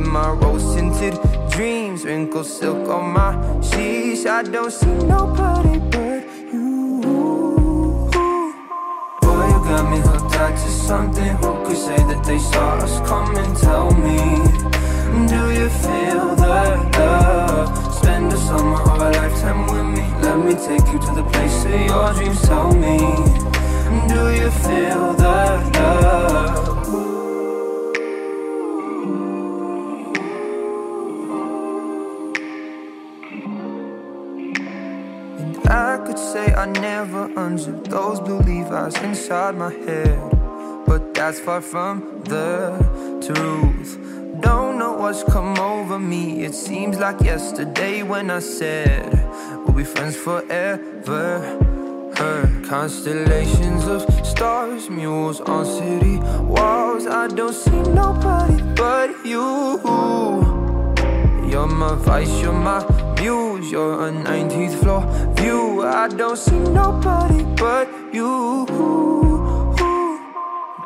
In my rose tinted dreams, wrinkled silk on my sheets, I don't see nobody but you. Boy, you got me hooked on to something. Who could say that they saw us coming? Tell me, do you feel the love? Spend a summer or a lifetime with me. Let me take you to the place of your dreams. Tell me, do you feel the love? I could say I never unzipped those blue Levi's inside my head. But that's far from the truth. Don't know what's come over me. It seems like yesterday when I said we'll be friends forever. Heard constellations of stars, mules on city walls. I don't see nobody but you. You're my vice, you're my you're a 19th floor view. I don't see nobody but you.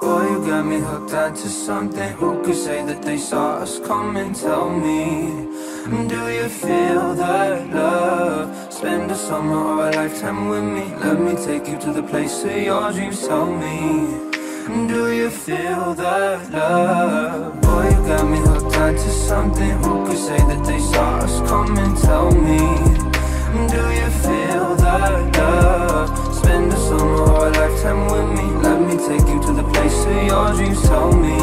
Boy, you got me hooked onto something. Who could say that they saw us coming? Tell me, do you feel that love? Spend a summer or a lifetime with me. Let me take you to the place of your dreams. Tell me. Do you feel that love? Boy, you got me hooked onto something Who could say that your dreams Tell me